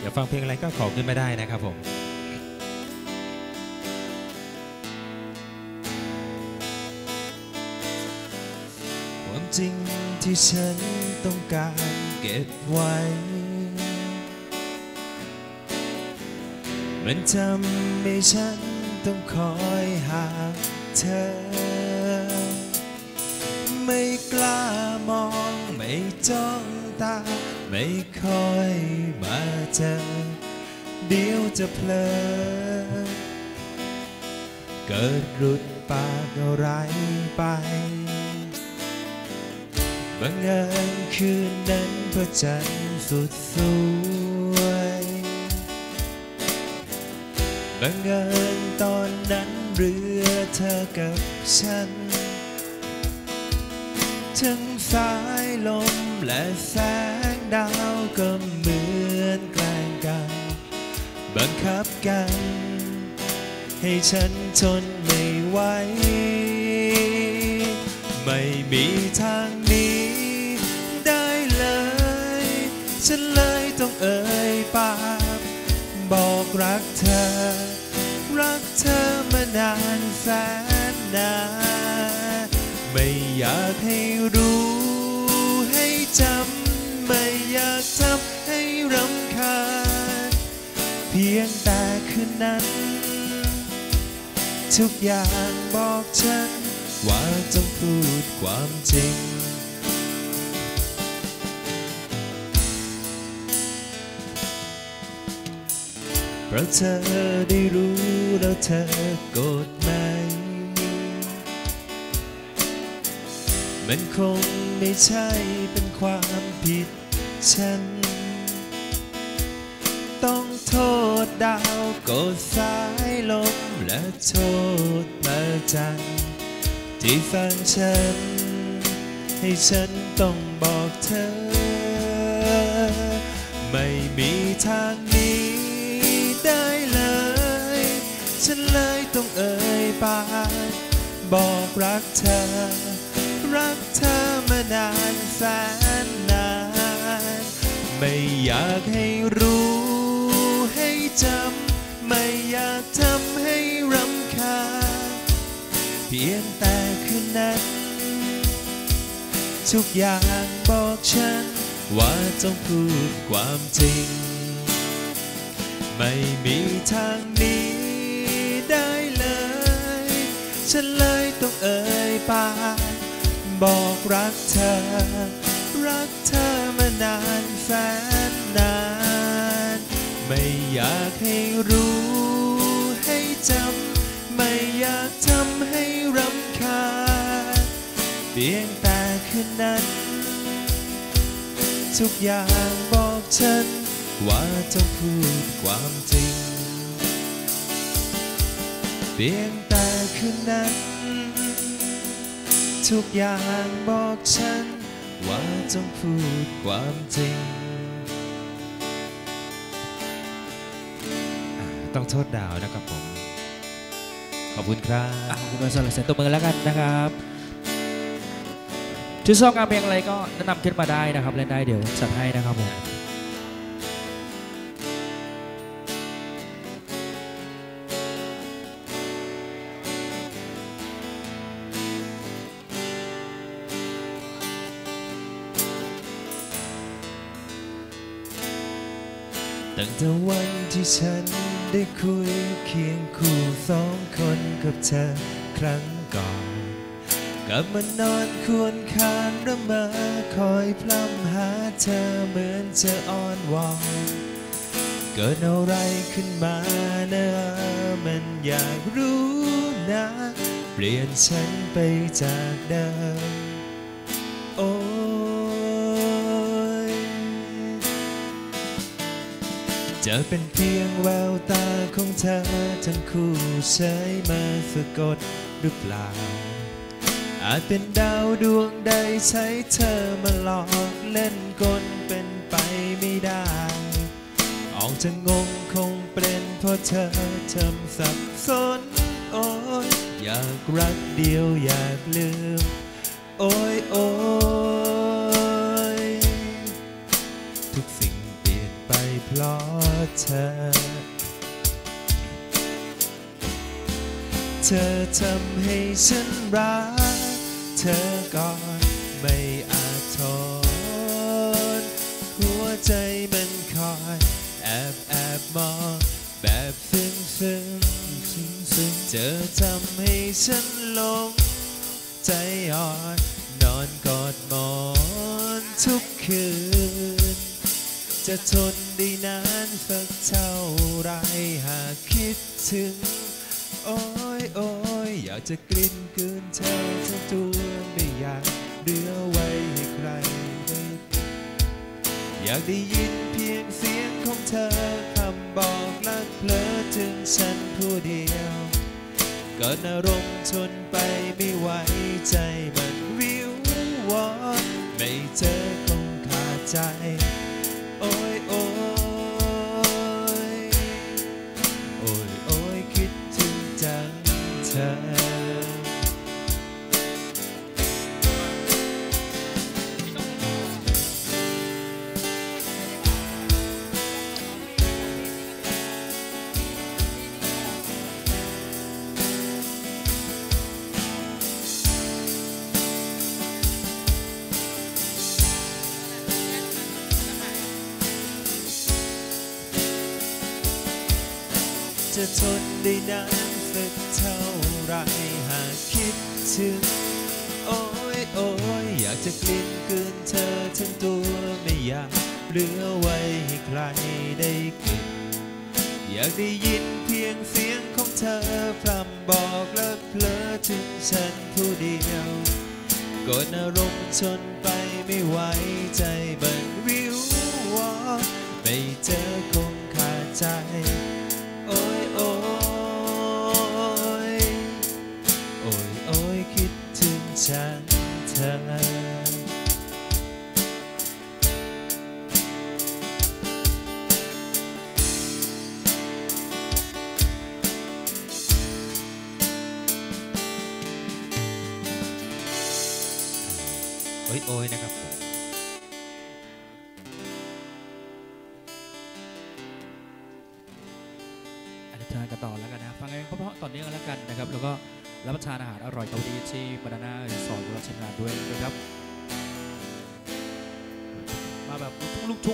อยากฟังเพลงอะไรก็ขอขึ้นมาได้นะครับผมความจริงที่ฉันต้องการเก็บไว้ มันทำให้ฉันต้องคอยหาเธอ ไม่กล้ามองไม่จ้องตา ไม่ค่อยมาเจอ เดี๋ยวจะเพลอเกิดหลุดปากอะไรไปบังเอิญคืนนั้นพระจันทร์สุดสวยบังเอิญตอนนั้นเรือเธอกับฉัน ทั้งสายลมและแสง ดาวก็เหมือนแกล้งกันบังคับกัน ให้ฉันทนไม่ไหว ไม่มีทางหนี้ได้เลย ฉันเลยต้องเอ่ยปากบอกรักเธอ รักเธอมานานแสนนานไม่อยากให้รู้ให้จำ ไม่อยากทำให้รำคาญ เพียงแต่คืนนั้น ทุกอย่างบอกฉัน ว่าต้องพูดความจริง เพราะเธอได้รู้แล้วเธอโกรธไหม มันคงไม่ใช่เป็นความผิด ฉัน ต้องโทษดาวกดสายลมและโทษพระจันทร์ที่ฟังฉัน ให้ฉันต้องบอกเธอ ไม่มีทางหนี้ได้เลย ฉันเลยต้องเอ่ยปากบอกรักเธอ รักเธอมานานแสนนาน ไม่อยากให้รู้ให้จำ ไม่อยากทำให้รำคาญเพียงแต่คืนนั้น ทุกอย่างบอกฉัน ว่าต้องพูดความจริง ไม่มีทางหนี้ได้เลย ฉันเลยต้องเอ่ยปากบอกรักเธอ รักเธอมานานแสนนาน ไม่อยากให้รู้ให้จำ ไม่อยากทำให้รำคาญเพียงแต่คืนนั้น ทุกอย่างบอกฉัน ว่าต้องพูดความจริง เพียงแต่คืนนั้น ทุกอย่างบอกฉัน ว่าต้องพูดความจริง ต้องโทษดาวนะครับผม ขอบคุณครับขอบคุณมาสำหรับเสียงตบมือแล้วกันนะครับชื่อซองการเพลงอะไรก็แนะนำขึ้นมาได้นะครับเล่นได้เดี๋ยวจัดให้นะครับผม ตั้งแต่วันที่ฉันได้คุยเคียงคู่สองคนกับเธอครั้งก่อน กลับมานอนควรคานระมอคอยพร่ำหาเธอเหมือนจะอ้อนวอนเกิดอะไรขึ้นมาเนอะมันอยากรู้นะ เปลี่ยนฉันไปจากเดิม จะเป็นเพียงแววตาของเธอทั้งคู่ใช้มาสะกดหรือเปล่า อาจเป็นดาวดวงใดใช้เธอมาหลอกเล่นกลเป็นไปไม่ได้ ออกจะงงคงเป็นเพราะเธอทำสับสนโอ้ยอยากรักเดียวอยากลืม โอ้ยโอ้ย เปลี่ยนไปเพราะเธอ เธอทำให้ฉันรัก เธอก่อนไม่อาจทนหัวใจมันคอยแอบแอบมองแบบซึ้งซึ้งซึ้งซึ้งเธอทำให้ฉันหลง ใจอ่อนนอนกอดหมอนทุกคืน จะทนได้นานสักเท่าไรหากคิดถึง โอ้ยโอ้ยอยากจะกลิ้นกลืนเธอทั้งตัวไม่อยากเหลือไว้ให้ใครได้อยากได้ยินเพียงเสียงของเธอคำบอกรักเพลอถึงฉันผู้เดียวก็อารมณ์ทนไปไม่ไหวใจมันวิววอนไม่เจอคงขาดใจ จะทนได้นานสักเท่าไรหากคิดถึง โอ้ยโอ้ยอยากจะกลิ้นกืนเธอทั้งตัวไม่อยากเหลือไว้ให้ใครได้กลิ่นอยากได้ยินเพียงเสียงของเธอพร่ำบอกและเพลอถึงฉันผู้เดียวกดอารมณ์ชนไปไม่ไหวใจบันวิววอไม่เจอคงขาดใจ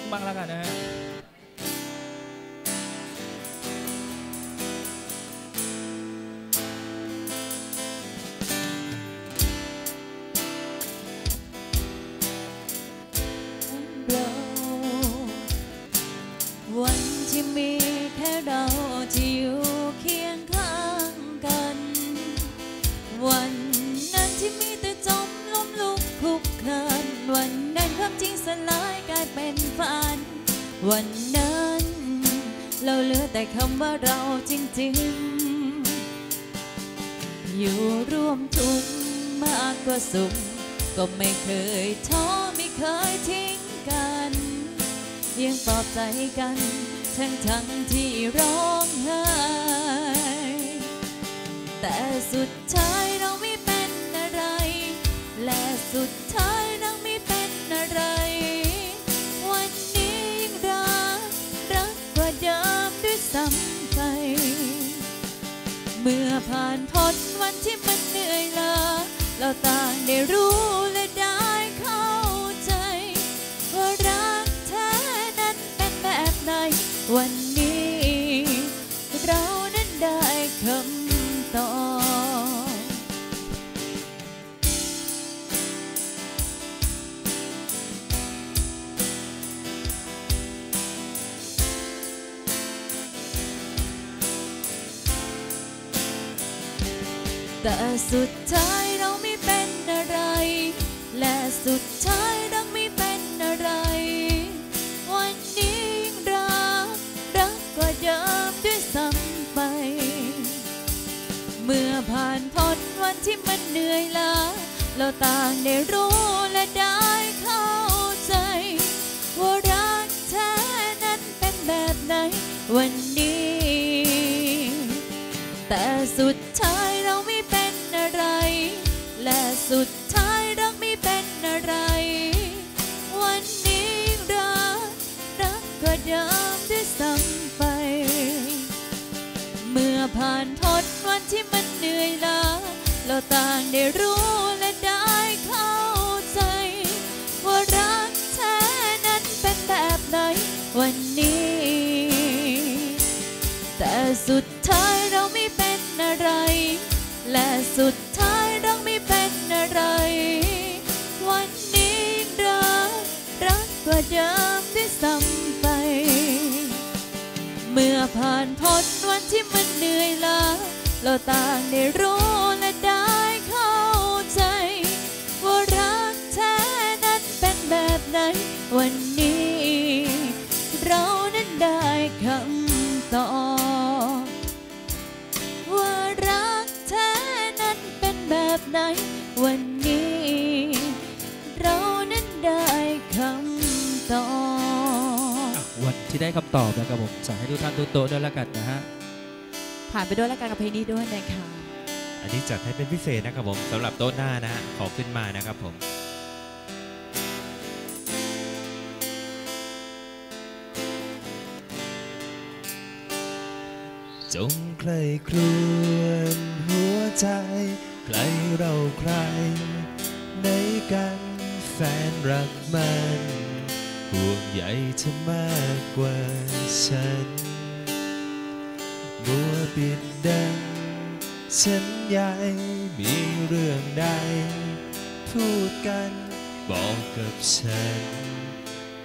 กทุ่งลูกทุ่งบ้างแล้วกันนะฮะ สุข ก็ไม่เคยท้อไม่เคยทิ้งกัน ยังปลอบใจกัน ทั้งทั้งที่ร้องไห้แต่สุดท้ายเราไม่เป็นอะไร และสุดท้ายเราไม่เป็นอะไร วันนี้ยิ่งรักรักกว่าเดิมด้วยซ้ำไป เมื่อผ่านพ้นวันที่มันเหนื่อยล้า เราต่างได้รู้และได้เข้าใจ ว่ารักแท้นั้นเป็นแบบไหน วันนี้ เรานั้นได้คำตอบแต่สุดท้าย และสุดท้ายเราไม่เป็นอะไร วันนี้ยิ่งรัก รักกว่าเดิมด้วยซ้ำไป เมื่อผ่านพ้นวันที่มันเหนื่อยล้าเราต่างได้รู้และได้เข้าใจ ว่ารักแท้นั้นเป็นแบบไหนวันนี้ แต่สุดท้ายเราไม่เป็นอะไร และสุด เดิมด้วยซ้ำไป เมื่อผ่านพ้นวันที่มันเหนื่อยล้าเราต่างได้รู้และได้เข้าใจ ว่ารักแท้นั้นเป็นแบบไหนวันนี้ แต่สุดท้ายเราไม่เป็นอะไร และสุดท้ายเราไม่เป็นอะไร วันนี้รักรักกว่าเดิมด้วยซ้ำ ไปเมื่อผ่านพ้นวันที่มันเหนื่อยล้าเราต่างได้รู้และได้เข้าใจ ว่ารักแท้นั้นเป็นแบบไหนวันนี้ เรานั้นได้คำตอบว่ารักแท้นั้นเป็นแบบไหนวันนี้ เรานั้นได้คำตอบ ที่ได้คำตอบนะครับผมจะให้ทุกท่านทุกโต๊ะด้วยแล้วกันนะฮะผ่านไปด้วยแล้วกันกับเพลงนี้ด้วยนะคะอันนี้จัดให้เป็นพิเศษนะครับผมสำหรับโต๊ะหน้านะฮะขอขึ้นมานะครับผมจงใครครวนหัวใจใครเราใคร ในกันแฟนรักมัน ห่วงใยเธอมากกว่าฉัน มัวปิดดังฉันใหญ่มีเรื่องใด พูดกันบอกกับฉัน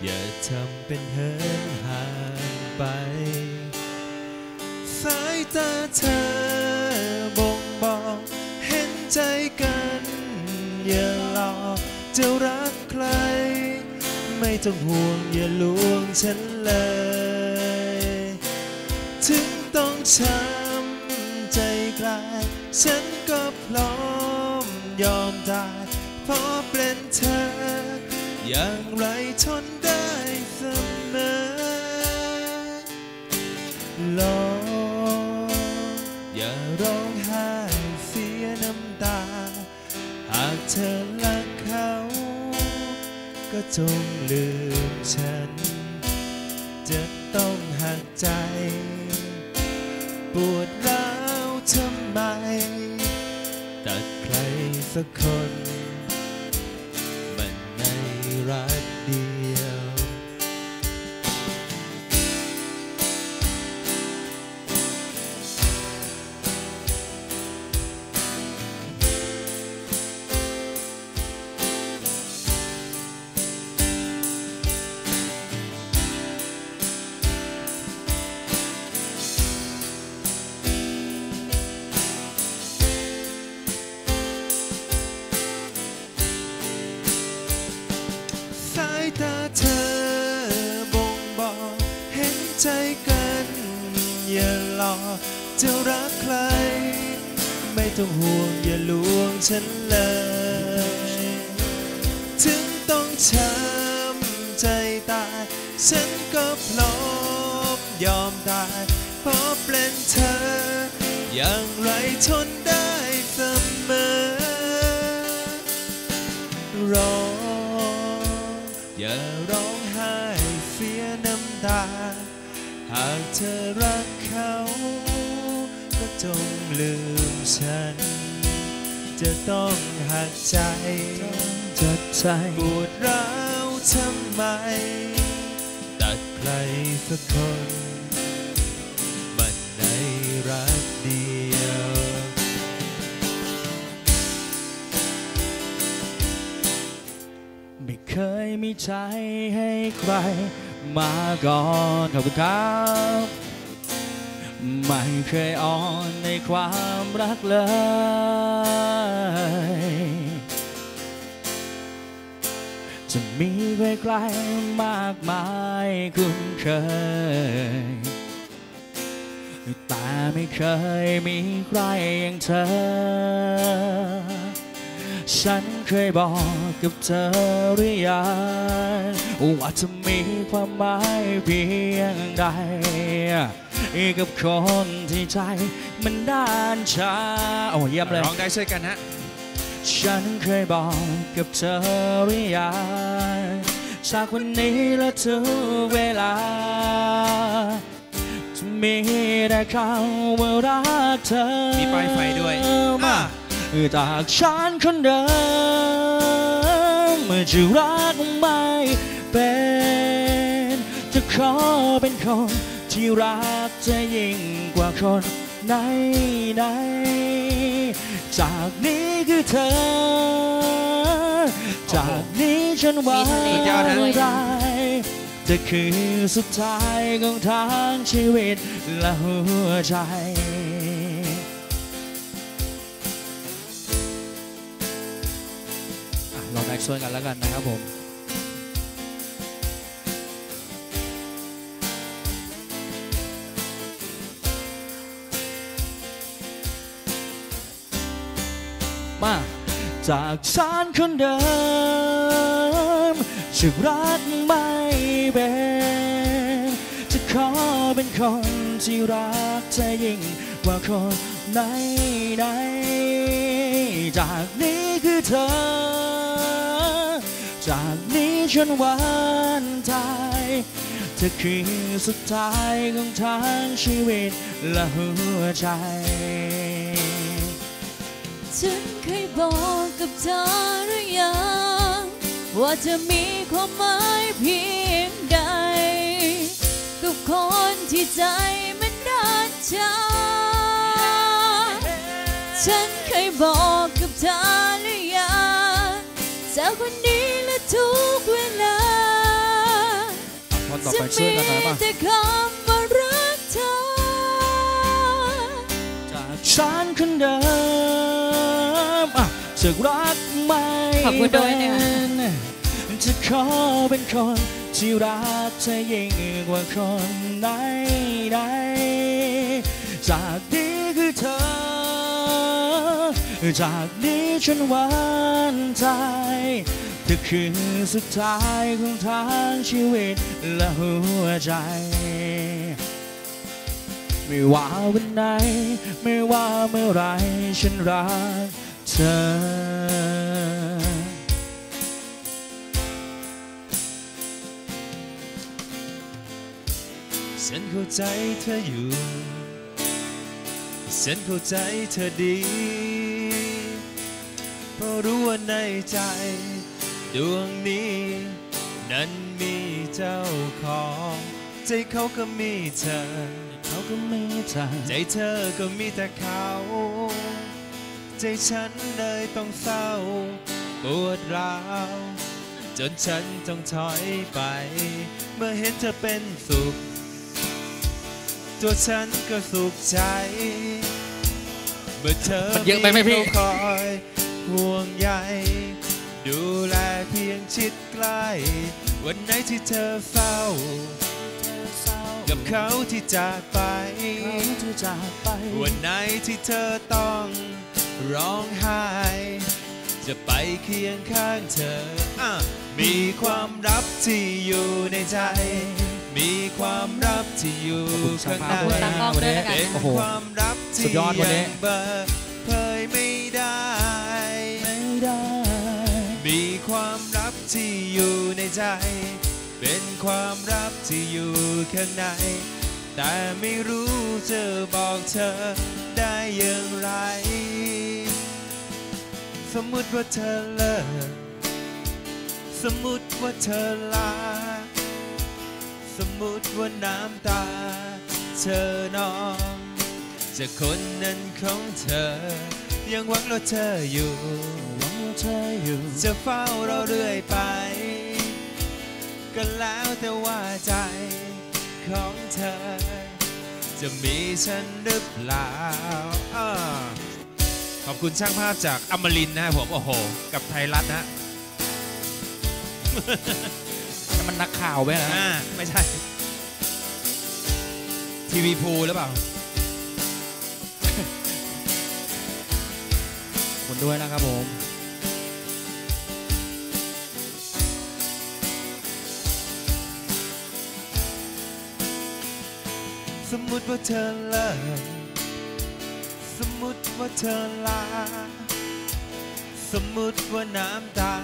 อย่าทำเป็นเหินห่างไปสายตาเธอบ่งบอกเห็นใจกัน อย่าหลอกจะรักใคร ไม่ต้องห่วงอย่าลวงฉันเลย ถึงต้องช้ำใจกลาย ฉันก็พร้อมยอมตายเพราะเป็นเธอ อย่างไรทน จงลืมฉัน จะต้องหักใจ ปวดร้าวทำไม ตัดใครสักคนมัน อย่าหลอกจะรักใคร ไม่ต้องห่วงอย่าลวงฉันเลย ถึงต้องช้ำใจตาย ฉันก็พร้อมยอมตายเพราะเป็นเธอ อย่างไรทนได้เสมอรออย่าร้องไห้เสียน้ำตา หากเธอรัก เขา ก็จงลืมฉัน จะต้องหักใจจัดใจปวดร้าวทำไม ตัดใครสักคน มันในรักเดียวไม่เคยมีใจให้ใครมาก่อน ขอบคุณครับ ไม่เคยอ่อนในความรักเลย จะมีใครๆมากมายคุ้นเคย แต่ไม่เคยมีใครอย่างเธอ ฉันเคยบอกกับเธอหรือยังว่าจะมีความหมายเพียงใด กับคนที่ใจมันด้านชาโอ้เยี่ยมเลยร้องได้ช่วยกันฮะฉันเคยบอกกับเธอหรือยังจากวันนี้และทุกเวลาจะมีแต่คำว่ารักเธอมีป้ายไฟด้วยมาอะจากฉันคนเดิมจะรักไม่เป็นจะขอเป็นคน ที่รักเธอยิ่งกว่าคนไหนไหนๆจากนี้คือเธอ จากนี้ฉันหวังมีทะเลด้วยได้จะคือสุดท้ายของทางชีวิตและหัวใจลองแบกช่วยกันแล้วกันนะครับผม มา จากฉันคนเดิมจะรักไม่เป็นจะขอเป็นคนที่รักเธอยิ่งกว่าคนไหนไหนจากนี้คือเธอ จากนี้ฉันหวันใจเธอคือสุดท้ายของทางชีวิตและหัวใจ ฉันเคยบอกกับเธอหรือยัง ว่าจะมีความหมายเพียงใด กับคนที่ใจมันนานชาฉันเคยบอกกับเธอหรือยังจากวันนี้และทุกเวลาพอต่อจะไปช่วมียกันหน่อยป่ะแต่คำว่ารักเธอจากฉันคนเดิมอะ จะรักไม่ขอบคุณด้วยเนี่ยเป็นจะขอเป็นคนที่รักเธอยิ่งกว่าคนไหนไหนๆจากนี้คือเธอ จากนี้ฉันหวันใจเธอคือสุดท้ายของทางชีวิตและหัวใจไม่ว่าวันไหน ไม่ว่าเมื่อไรฉันรัก เธอ ฉันเข้าใจเธออยู่ ฉันเข้าใจเธอดี เพราะรู้ว่าในใจ ดวงนี้ นั้นมีเจ้าของใจเขาก็มีเธอ เขาก็มีเธอ ใจเธอก็มีแต่เขา ใจฉันเลยต้องเศร้าปวดร้าวจนฉันต้องถอยไป เมื่อเห็นเธอเป็นสุข ตัวฉันก็สุขใจ เมื่อเธอมันเยอะไปไหมพี่เขาคอยห่วงใยดูแลเพียงชิดใกล้ วันไหนที่เธอเศร้า กับเขาที่จากไปเขาที่จากไปวันไหนที่เธอต้อง ร้องไห้ จะไปเคียงข้างเธออมีความลับที่อยู่ในใจ มีความลับที่อยู่ข้างในเป็นโอ้โหความลับสุที่ดยอดวันนี้ยังเปิดเผยไม่ได้ไม่ได้ มีความลับที่อยู่ในใจ เป็นความลับที่อยู่ข้างใน แต่ไม่รู้จะบอกเธอได้อย่างไร สมมติว่าเธอเลิก สมมติว่าเธอลา สมมติว่าน้ำตา เธอนองจากคนนั้นของเธอ ยังหวังรอเธออยู่หวังเธออยู่ จะเฝ้าเราเรื่อยไป ก็แล้วแต่ว่าใจ ของเธอ จะมีฉันหรือเปล่าอ่าขอบคุณช่างภาพจากอมรินทร์นะครับผมโอ้โห กับไทยรัฐนะนั่นมันนักข่าวไปนะอ่าไม่ใช่ ทีวีพูหรือเปล่าขอบคุณด้วยนะครับผม สมมติว่าเธอเลิกสมมติว่าเธอลา สมมติว่าน้ำตา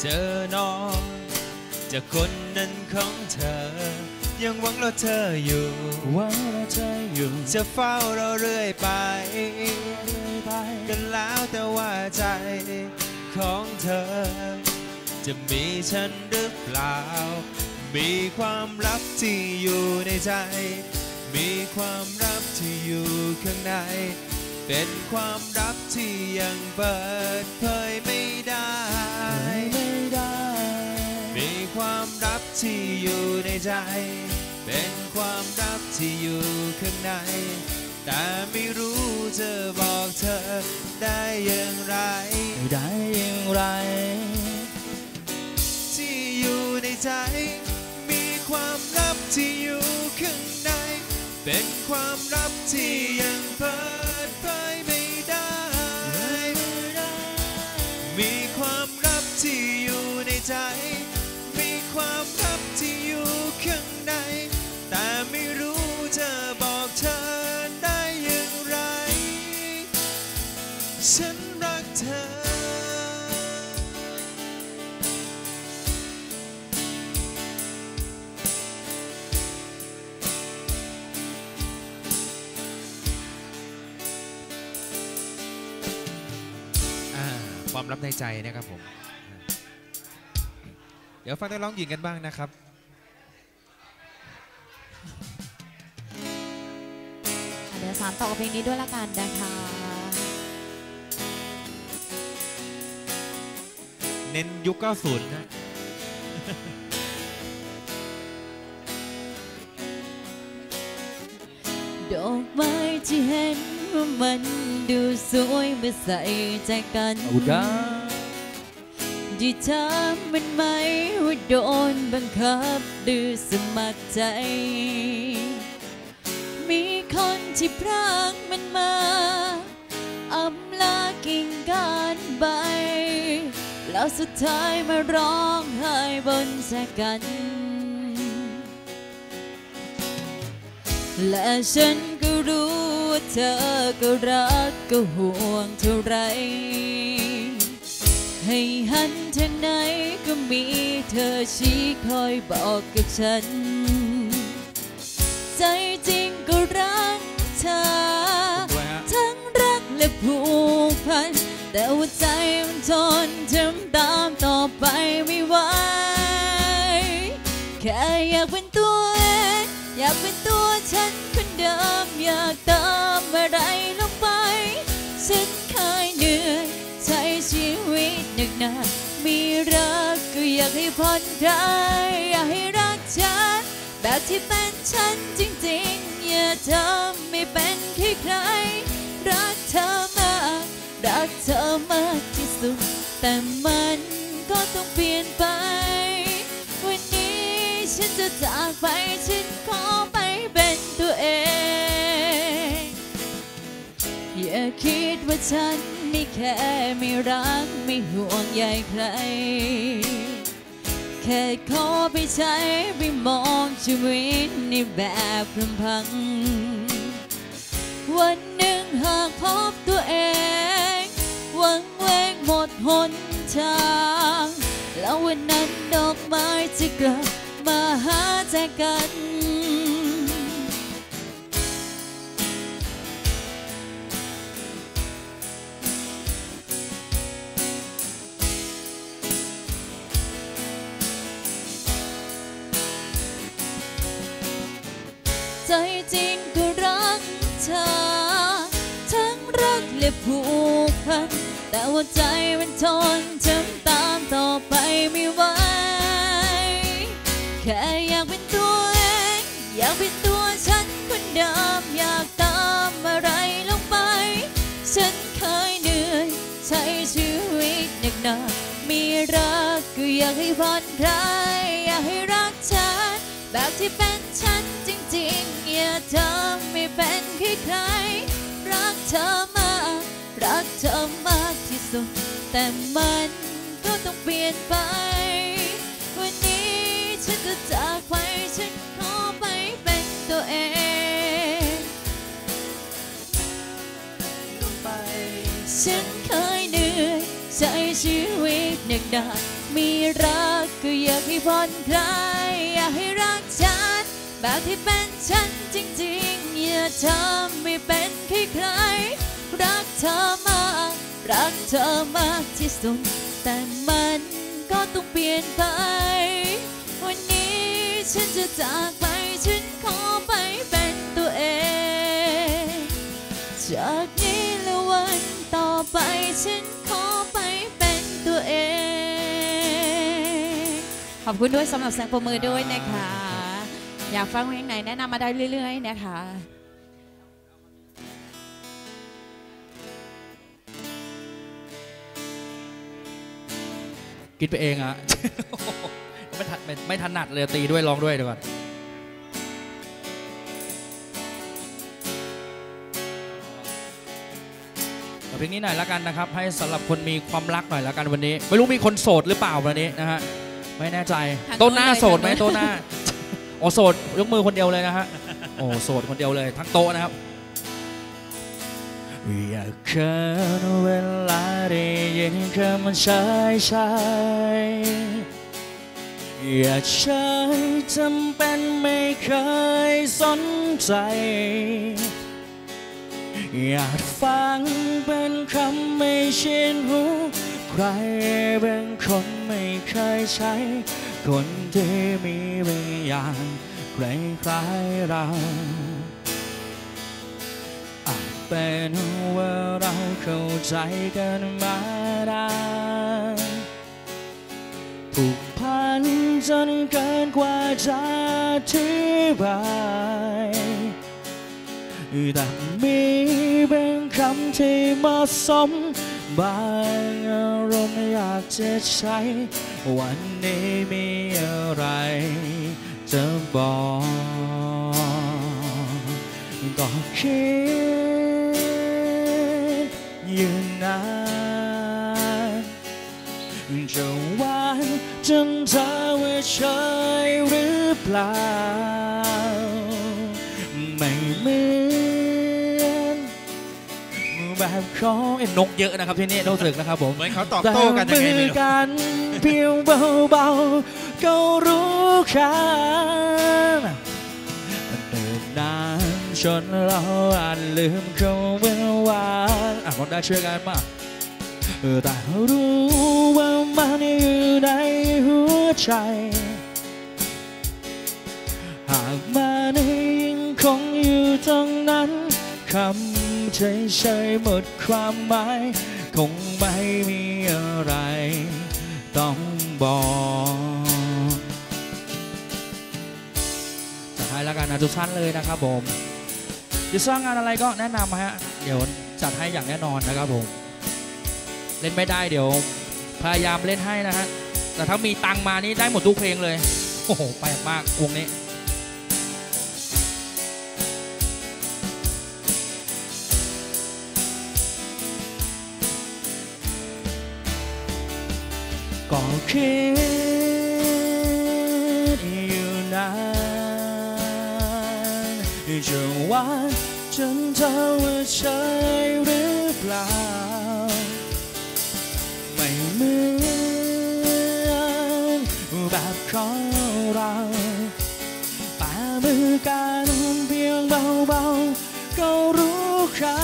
เจอนองจากคนนั้นของเธอ ยังหวังรอเธออยู่หวังราจะออยู่ จะเฝ้าเราเรื่อยไปเรื่อยไป กันแล้วแต่ว่าใจของเธอ จะมีฉันหรือเปล่า มีความลับที่อยู่ในใจ มีความลับที่อยู่ข้างใน เป็นความลับที่ยังเปิดเผยไม่ได้ไม่ได้มีความลับที่อยู่ในใจ เป็นความลับที่อยู่ข้างใน แต่ไม่รู้จะบอกเธอได้อย่างไร ได้อย่างไร ที่อยู่ในใจ มีความลับที่อยู่ข้างใน เป็นความลับที่ยังเปิดเผยไม่ ความลับในใจนะครับผม เดี๋ยวฟังนักร้องหญิงกันบ้างนะครับอะเดี๋ยวสามต่อกับเพลงนี้ด้วยละกันนะคะเน้นยุค 90 นะ ดอกไม้ที่เห็น ว่ามันดูสวยเมื่อใส่ใจกันอุดาที่ถามมันไหมว่าโดนบังคับหรือสมัครใจ มีคนที่พรากมันมาอำลากิ่งก้านใบ แล้วสุดท้ายมาร้องไห้บนแจกัน และฉัน ก็รู้ว่าเธอก็รักก็ห่วงเท่าไร ให้หันทางไหนก็มีเธอชี้คอยบอกกับฉัน ใจจริงก็รักเธอ ทั้งรักและผูกพัน แต่ว่าใจมันทนทำตามต่อไปไม่ไหวแค่อยากเป็น อยากเป็นตัวฉันคนเดิมอยากเติมอะไรลงไป ฉันเคยเหนื่อยใช้ชีวิตหนักหนามีรักก็อยากให้ผ่อนคลายอยากให้รักฉัน แบบที่เป็นฉันจริงๆ อย่าทำไม่เป็นแค่ใครรักเธอมากรักเธอมากที่สุด แต่มันก็ต้องเปลี่ยนไป ฉันจะจากไปฉันขอไปเป็นตัวเอง อย่าคิดว่าฉันไม่แค่ไม่รักไม่ห่วงใยใคร แค่ขอไปใช้ไปมองชีวิตในแบบลำพัง วันหนึ่งหากพบตัวเองวังเวงหมดหนทาง แล้ววันนั้นดอกไม้จะกลับ หาใจกัน ใจจริงก็รักเธอ ทั้งรักและผูกพัน แต่ว่าใจมันทนจำตามต่อไปไม่ไหว ค่อยากเป็นตัวเองอยากเป็นตัวฉันคนเดิมอยากตามอะไรลงไป ฉันเคยเหนื่อยใช้ชีวิตหนักหนามีรักก็อยากให้ผ่อนคลายอยากให้รักฉันแบบที่เป็นฉันจริงๆ อย่าทำไม่เป็นแค่ใครรักเธอมากรักเธอมากที่สุด แต่มันก็ต้องเปลี่ยนไป ฉันจะจากไปฉันขอไปเป็นตัวเองฉันเคยเหนื่อยใช้ชีวิตหนักหนามีรักก็อยากให้ผ่อนคลายอยากให้รักฉันแบบที่เป็นฉันจริงๆอย่าทำไม่เป็นใครๆรักเธอมากรักเธอมากที่สุดแต่มันก็ต้องเปลี่ยนไป ฉันจะจากไปฉันขอไปเป็นตัวเอง จากนี้และวันต่อไปฉันขอไปเป็นตัวเอง ขอบคุณด้วยสำหรับแสงประมือด้วยนะคะ อยากฟังเพลงไหนแนะนำมาได้เรื่อย ๆ นะคะคิดไปเองอะ ไม่ทันไม่ไม่ถนัดเลยตีด้วยร้องด้วยเดี๋ยวก่อนเอาเพลงนี้หน่อยละกันนะครับ ให้สำหรับคนมีความรักหน่อยละกันวันนี้ ไม่รู้มีคนโสดหรือเปล่าวันนี้นะฮะไม่แน่ใจทางโต้นหน้าโน้นเลยโสดไหมทางโน้นโต้นหน้าโอ้โสดยกมือคนเดียวเลยนะฮะโอ้โสดคนเดียวเลย ทั้งโต๊ะนะครับอยากเคินเวลาได้ยินคำชายชาย อย่าใช้จำเป็นไม่เคยสนใจ อยากฟังเป็นคำไม่ชินหูใครเป็นคนไม่เคยใช้ คนที่มีบางอย่างคล้ายๆเราอาจเป็นว่าเราเข้าใจกันมาได้ พันจนเกินกว่าจะอธิบายแต่มีบางคำที่เหมาะสม บางอารมณ์อยากจะใช้ วันนี้มีอะไรจะบอกก็คิดอยู่นาน จนเธอว่าใช่หรือเปล่า ไม่เหมือนแบบของเอ็นนกเยอะนะครับที่นี่รู้สึกนะครับผม เหมือนเขาตอบโต้กันยังไงไม่รู้แต่มือกันเพียงเบาๆก็รู้กันเดินนานจนเราอาจลืมเขาเมื่อวานอะคนได้ช่วยกันมา แต่รู้ว่ามันอยู่ในหัวใจ หากมันยังคงอยู่ตรงนั้นคำเฉยๆหมดความหมาย คงไม่มีอะไร ต้องบอกจะให้แล้วกันนะทุกท่านเลยนะครับผมจะสร้างงานอะไรก็แนะนำมาฮะ เดี๋ยวจัดให้อย่างแน่นอนนะครับผม เล่นไม่ได้เดี๋ยว พยายามเล่นให้นะฮะ แต่ถ้ามีตังค์มานี่ได้หมดทุกเพลงเลย โอ้โหแปลกมากวงนี้ก็คิดอยู่นานจะหวานจนเธอว่าใช่หรือเปล่าไม่เหมือนแบบของเราป่ามือกันเพียงเบาๆก็รู้ค่า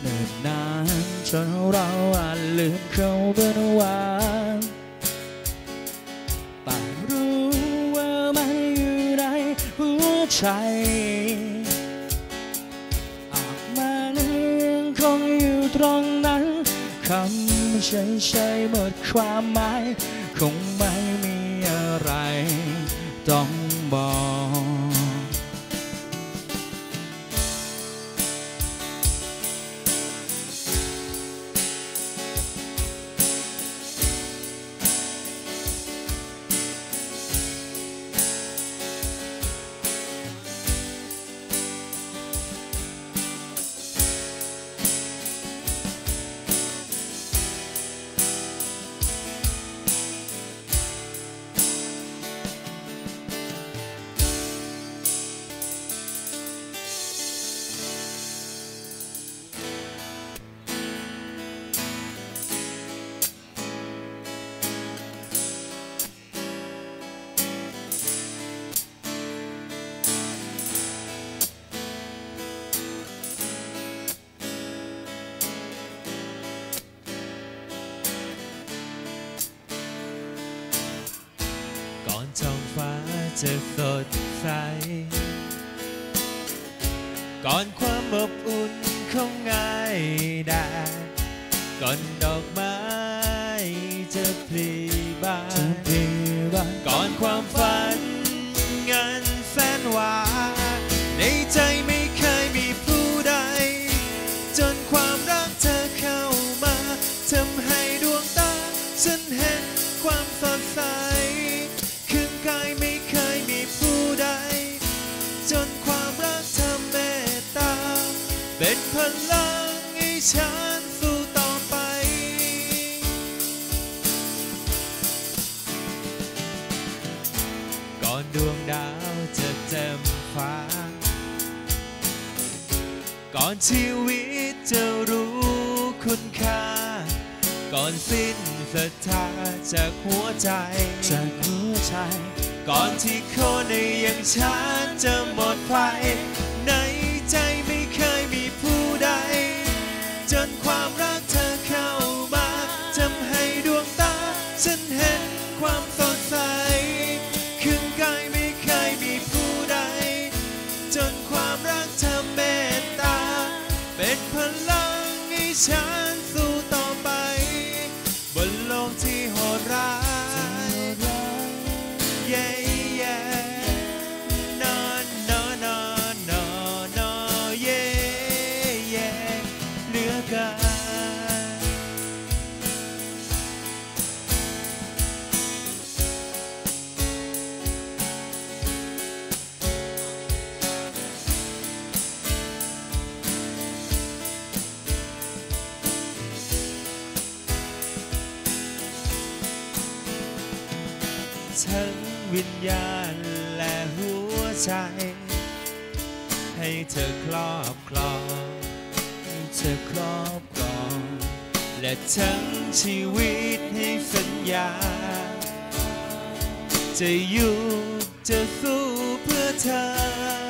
เนิ่นนานจนเราอาจลืมเขาเป็นวันแต่รู้ว่ามันอยู่ในหัวใจ เฉยๆหมดความหมายคงไม่ จะสดใส ก่อนความอบอุ่นของง่ายแดดก่อนดอกไม้จะพลีบานก่อนความฝันเงินแสนหวาน ในใจไม่เคยมีผู้ใด จนความรักเธอเข้ามาทำให้ดวงตา ฉันเห็นความสดใส อนชีวิตจะรู้คุณค่า ก่อนสิ้นศรัทธาจากหัวใจ จากหัวใจ ก่อนที่คนในอย่างฉันจะหมดไฟในใจไม่เคยมีผู้ใด จนความ งใธอครอบครองเธอครอบครองและทั้งชีวิตให้สัญญา จะอยู่จะสู้เพื่อเธอ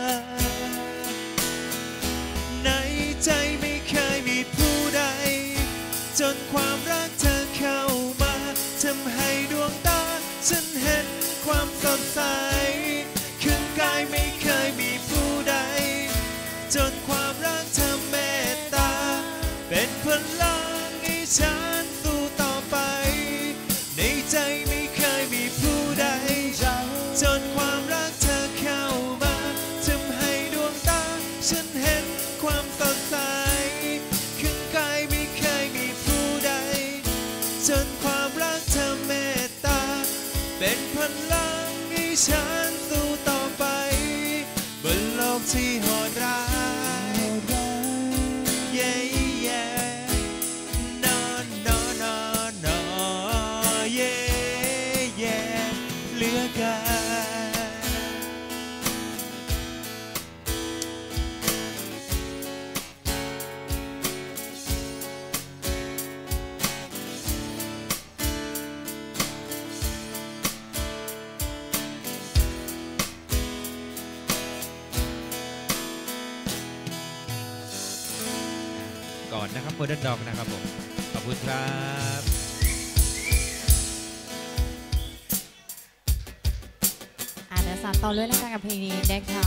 สานต่อเลยแล้วกันกับเพลงนี้นะคะ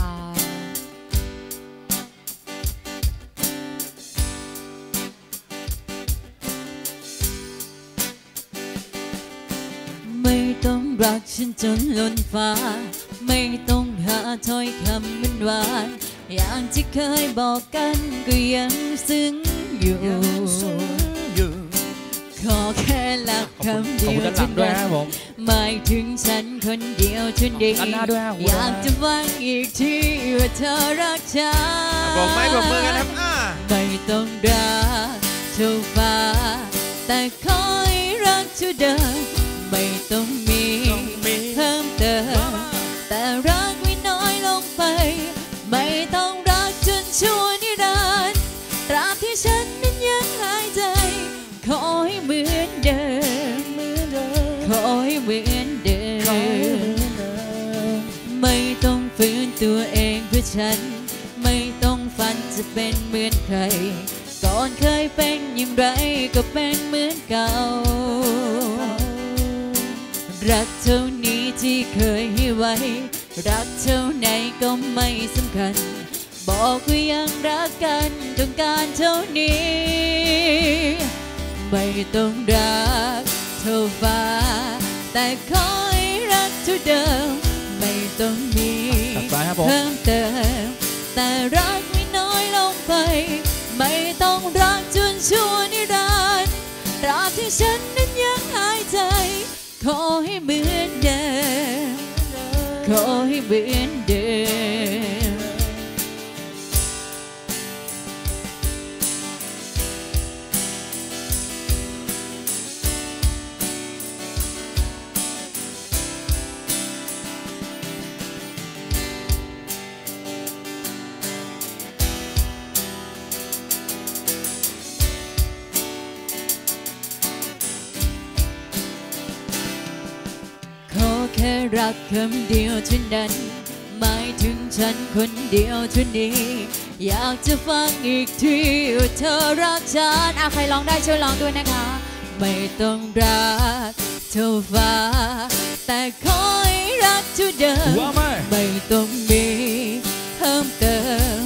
ไม่ต้องรักฉันจนล้นฟ้า ไม่ต้องหาถ้อยคำเหมันหวานอย่างที่เคยบอกกันก็ยังซึ้งอยู่ขอแค่หลักขอบคุณคำขอบเดียวคุณด้านหลังด้วยเท่านะครับผม หมายถึงฉันคนเดียวชนเดียวด้านหน้าด้วยครับอยากจะฟังอีกทีว่าเธอรักฉันบอกไม้บอกมือกันครับอ่าไม่ต้องรักเท่าฟ้า แต่คอยรักเท่าเดิมไม่ต้องมีเพิ่มเติมแต่รัก ต้นตัวเองเพื่อฉัน ไม่ต้องฝันจะเป็นเหมือนใคร ก่อนเคยเป็นอย่างไรก็เป็นเหมือนเก่า รักเท่านี้ที่เคยให้ไว้ รักเท่าไหนก็ไม่สำคัญ บอกว่ายังรักกันต้องการเท่านี้ ไม่ต้องรักเท่าฟ้า แต่ขอให้รักเท่าเดิม ไม่ต้องมี เพิ่มเติม แต่รักไม่น้อยลงไป ไม่ต้องรักจนชั่วนิรันดร์รักที่ฉันนั้นยังหายใจ ขอให้เหมือนเดิม ขอให้เหมือนเดิม รักคำเดียวเท่านั้นหมายถึงฉันคนเดียวเท่านี้ อยากจะฟังอีกทีว่าเธอรักฉันอะใครร้องได้ช่วยร้องด้วยนะคะ ไม่ต้องรักเท่าฟ้า แต่ขอให้รักเท่าเดิมว่าไม่ไม่ต้องมีเพิ่มเติม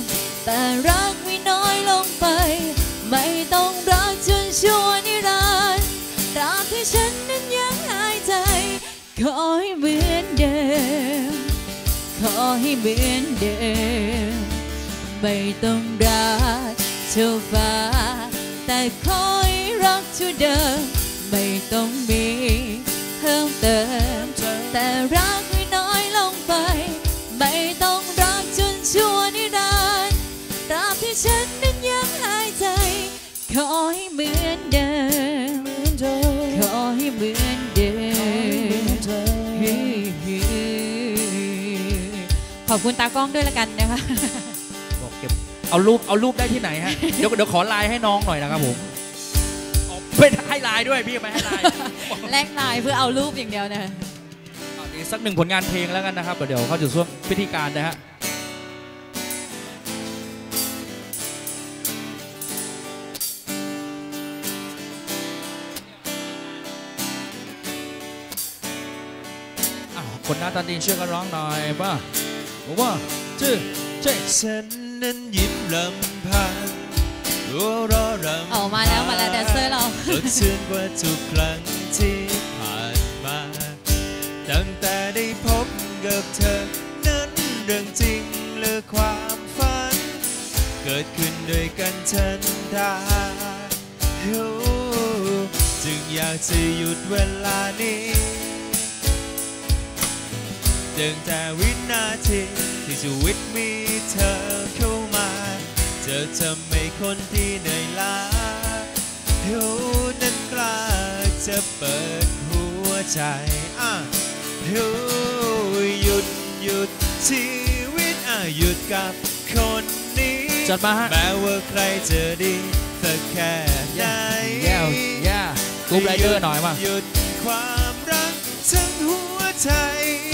แต่รัก เหมือนเดิมไม่ต้องรักเท่าฟ้า แต่ขอให้รักเท่าเดิม ไม่ต้องมีเพิ่มเติม แต่รักไม่น้อยลงไป ไม่ต้องรักจนชั่วนิรันดร์ตราบที่ฉันนั้นยังหายใจ ขอให้เหมือน อบคุณตากล้องด้วยละกันนะคะบอกเก็บเอารูปเอารูปได้ที่ไหนฮะ เดี๋ยวเดี๋ยวขอไลน์ให้น้องหน่อยนะครับผมเอาไม่ได้ให้ไลน์ด้วยพี่ไม่ให้ไลน์แลกไลน์เพื่อเอารูปอย่างเดียวนะเอาอีกสักหนึ่งผลงานเพลงแล้วกันนะครับ เดี๋ยวเข้าสู่ช่วงพิธีการนะฮะอ้าวคนหน้าตาดีช่วยกันร้องหน่อยป่ะ ว่าชื่อเจ๊ฉันนั้นยิ้มลำพังรัวรอรำออกมาแล้วมาแล้วแดนเซอร์เราสดชื่นกว่าทุกครั้งที่ผ่านมา ตั้งแต่ได้พบกับเธอ นั้นเรื่องจริงหรือความฝัน เกิดขึ้นด้วยกันทันตาโอ้จึงอยากจะหยุดเวลานี้ ตั้งแต่วินาทีที่ชีวิตมีเธอเข้ามา เธอทำให้คนที่เหนื่อยล้าโอ้นั้นกล้าจะเปิดหัวใจอะโอ้หยุดหยุดชีวิตอะหยุดกับคนนี้จัดมาฮะแม้ว่าใครจะดีสักแค่ไหนแย่แย่กรุ๊ปไรเดอร์หน่อยมาหยุดความรักทั้งหัวใจนี่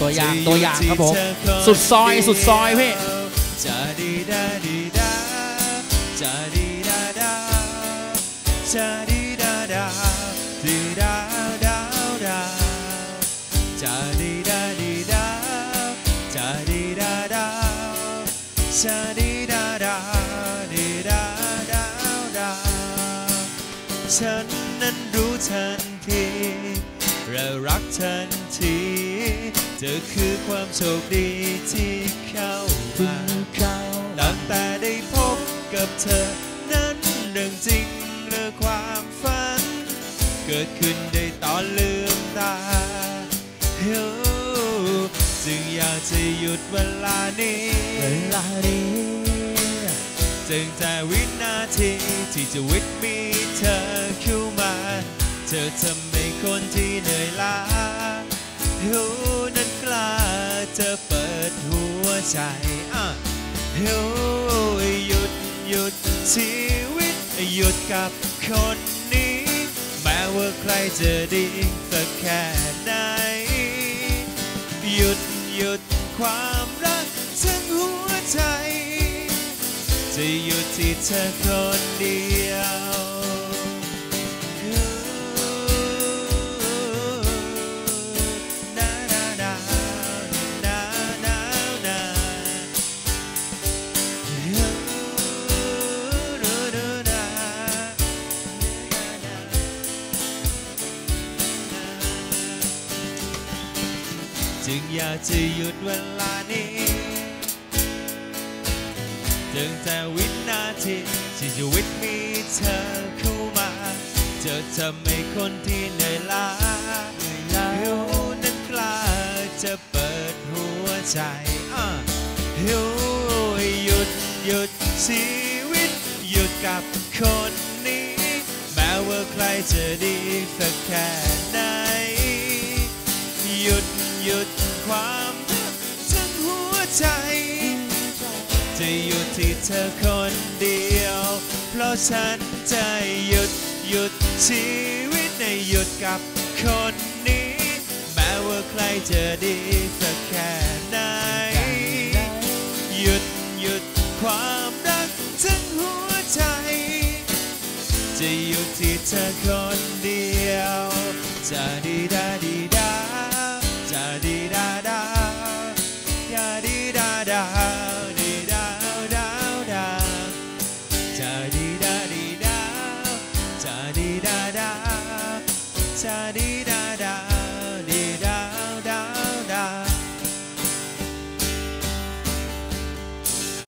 ตัวอย่างตัวอย่างครับผมสุดซอยสุดซอยพี่จะดีดาดีดาจะดีดาดาจะดีดาดาดีดาดาดาจะดีดาดีดาจะดีดาดาจะดีดาดาดีดาดาดาฉันนั้นรู้ทันทีและรักทันที เธอคือความโชคดีที่เข้ามาตั้งแต่ได้พบกับเธอ นั้นเรื่องจริงหรือความฝัน เกิดขึ้นได้ตอนลืมตาโอ้จึงอยากจะหยุดเวลานี้เวลานี้ตั้งแต่วินาทีที่ชีวิตมีเธอเข้ามา เธอทำให้คนที่เหนื่อยล้า หูนั้นกล้าจะเปิดหัวใจอะหูหยุดหยุดชีวิตหยุดกับคนนี้ แม้ว่าใครจะดีสักแค่ไหนหยุดหยุดความรักทั้งหัวใจ จะอยู่ที่เธอคนเดียว อยากจะหยุดเวลานี้จึงแต่วินาทีที่ชีวิตมีเธอเข้ามาจะทำให้คนที่เหนื่อยล้าหิวนั้นกล้าจะเปิดหัวใจหิวหยุดหยุดชีวิต หยุดกับคนนี้ แม้ว่าใครจะดีสักแค่ไหน หยุดหยุด ใจ จะหยุดที่เธอคนเดียว เพราะฉันจะหยุดหยุดชีวิตในหยุดกับคนนี้ แม้ว่าใครจะดีสักแค่ไหน หยุดหยุดความรักทั้งหัวใจ จะหยุดที่เธอคนเดียว จะดีดาดี